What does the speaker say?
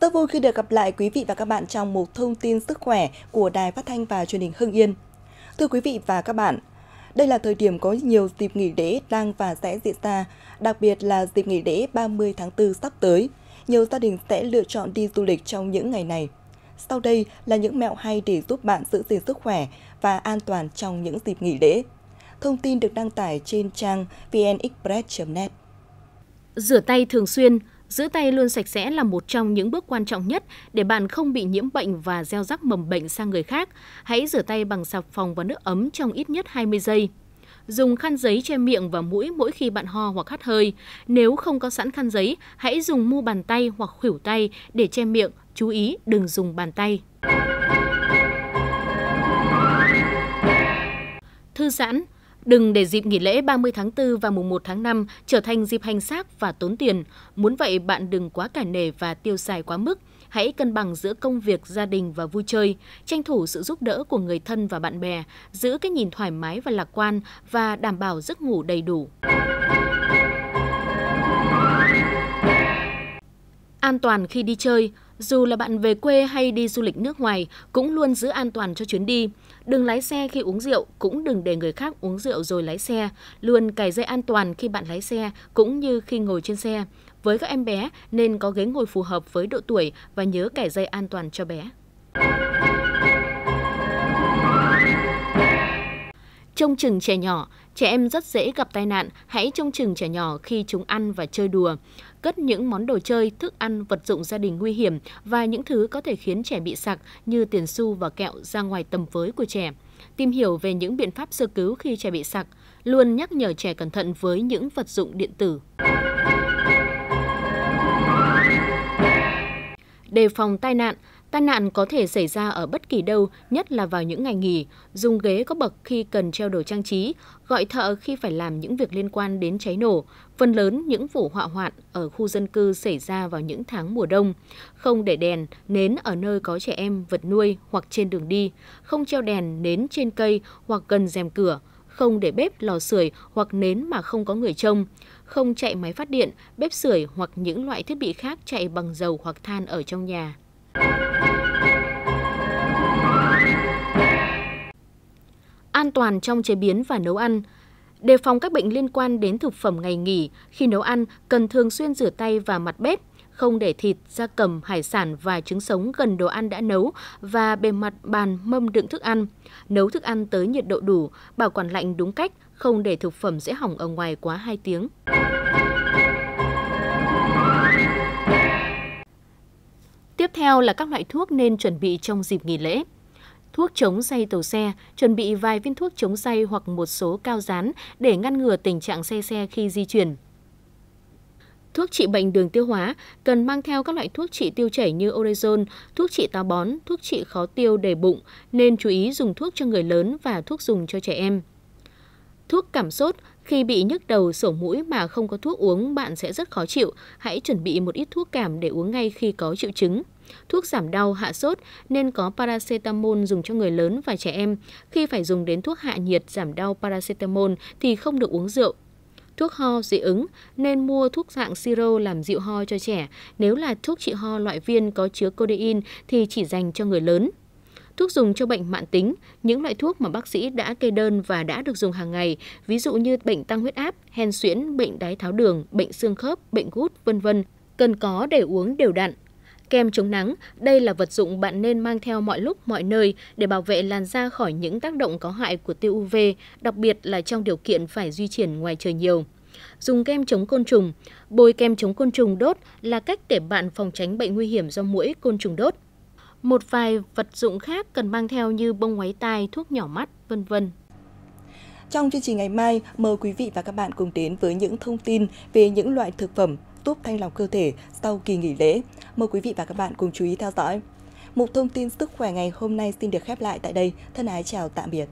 tôi vui khi được gặp lại quý vị và các bạn trong một thông tin sức khỏe của Đài Phát thanh và Truyền hình Hưng Yên. Thưa quý vị và các bạn, đây là thời điểm có nhiều dịp nghỉ lễ đang và sẽ diễn ra, đặc biệt là dịp nghỉ lễ 30 tháng 4 sắp tới. Nhiều gia đình sẽ lựa chọn đi du lịch trong những ngày này. Sau đây là những mẹo hay để giúp bạn giữ gìn sức khỏe và an toàn trong những dịp nghỉ lễ. Thông tin được đăng tải trên trang vnexpress.net. Rửa tay thường xuyên, Giữ tay luôn sạch sẽ là một trong những bước quan trọng nhất để bạn không bị nhiễm bệnh và gieo rắc mầm bệnh sang người khác. Hãy rửa tay bằng xà phòng và nước ấm trong ít nhất 20 giây. Dùng khăn giấy che miệng và mũi mỗi khi bạn ho hoặc hắt hơi. Nếu không có sẵn khăn giấy, hãy dùng mu bàn tay hoặc khuỷu tay để che miệng. Chú ý đừng dùng bàn tay. Thư giãn, Đừng để dịp nghỉ lễ 30 tháng 4 và mùng 1 tháng 5 trở thành dịp hành xác và tốn tiền. Muốn vậy bạn đừng quá cải nề và tiêu xài quá mức. Hãy cân bằng giữa công việc, gia đình và vui chơi, tranh thủ sự giúp đỡ của người thân và bạn bè, giữ cái nhìn thoải mái và lạc quan và đảm bảo giấc ngủ đầy đủ. An toàn khi đi chơi, dù là bạn về quê hay đi du lịch nước ngoài, cũng luôn giữ an toàn cho chuyến đi. Đừng lái xe khi uống rượu, cũng đừng để người khác uống rượu rồi lái xe. Luôn cài dây an toàn khi bạn lái xe, cũng như khi ngồi trên xe. Với các em bé, nên có ghế ngồi phù hợp với độ tuổi và nhớ cài dây an toàn cho bé. Trông chừng trẻ nhỏ, trẻ em rất dễ gặp tai nạn, hãy trông chừng trẻ nhỏ khi chúng ăn và chơi đùa. Cất những món đồ chơi, thức ăn, vật dụng gia đình nguy hiểm và những thứ có thể khiến trẻ bị sặc như tiền xu và kẹo ra ngoài tầm với của trẻ. Tìm hiểu về những biện pháp sơ cứu khi trẻ bị sặc, luôn nhắc nhở trẻ cẩn thận với những vật dụng điện tử. Đề phòng tai nạn, Tai nạn có thể xảy ra ở bất kỳ đâu, nhất là vào những ngày nghỉ, dùng ghế có bậc khi cần treo đồ trang trí, gọi thợ khi phải làm những việc liên quan đến cháy nổ. Phần lớn những vụ hỏa hoạn ở khu dân cư xảy ra vào những tháng mùa đông. Không để đèn, nến ở nơi có trẻ em, vật nuôi hoặc trên đường đi. Không treo đèn, nến trên cây hoặc gần rèm cửa. Không để bếp, lò sưởi hoặc nến mà không có người trông. Không chạy máy phát điện, bếp sưởi hoặc những loại thiết bị khác chạy bằng dầu hoặc than ở trong nhà. An toàn trong chế biến và nấu ăn Đề phòng các bệnh liên quan đến thực phẩm ngày nghỉ, khi nấu ăn cần thường xuyên rửa tay và mặt bếp, không để thịt, da cầm, hải sản và trứng sống gần đồ ăn đã nấu và bề mặt bàn mâm đựng thức ăn. Nấu thức ăn tới nhiệt độ đủ, bảo quản lạnh đúng cách, không để thực phẩm dễ hỏng ở ngoài quá 2 tiếng. Tiếp theo là các loại thuốc nên chuẩn bị trong dịp nghỉ lễ. Thuốc chống say tàu xe, chuẩn bị vài viên thuốc chống say hoặc một số cao dán để ngăn ngừa tình trạng say xe khi di chuyển. Thuốc trị bệnh đường tiêu hóa cần mang theo các loại thuốc trị tiêu chảy như Orezon, thuốc trị táo bón, thuốc trị khó tiêu đầy bụng, nên chú ý dùng thuốc cho người lớn và thuốc dùng cho trẻ em. Thuốc cảm sốt, khi bị nhức đầu, sổ mũi mà không có thuốc uống bạn sẽ rất khó chịu. Hãy chuẩn bị một ít thuốc cảm để uống ngay khi có triệu chứng. Thuốc giảm đau, hạ sốt nên có paracetamol dùng cho người lớn và trẻ em. Khi phải dùng đến thuốc hạ nhiệt giảm đau paracetamol thì không được uống rượu. Thuốc ho dị ứng nên mua thuốc dạng siro làm dịu ho cho trẻ. Nếu là thuốc trị ho loại viên có chứa codeine thì chỉ dành cho người lớn. Thuốc dùng cho bệnh mãn tính, những loại thuốc mà bác sĩ đã kê đơn và đã được dùng hàng ngày, ví dụ như bệnh tăng huyết áp, hen suyễn, bệnh đái tháo đường, bệnh xương khớp, bệnh gút, vân vân, cần có để uống đều đặn. Kem chống nắng, đây là vật dụng bạn nên mang theo mọi lúc mọi nơi để bảo vệ làn da khỏi những tác động có hại của tia UV, đặc biệt là trong điều kiện phải di chuyển ngoài trời nhiều. Dùng kem chống côn trùng, bôi kem chống côn trùng đốt là cách để bạn phòng tránh bệnh nguy hiểm do muỗi côn trùng đốt. Một vài vật dụng khác cần mang theo như bông ngoáy tai, thuốc nhỏ mắt, vân vân. Trong chương trình ngày mai, mời quý vị và các bạn cùng đến với những thông tin về những loại thực phẩm giúp thanh lọc cơ thể sau kỳ nghỉ lễ. Mời quý vị và các bạn cùng chú ý theo dõi. Một thông tin sức khỏe ngày hôm nay xin được khép lại tại đây. Thân ái chào tạm biệt.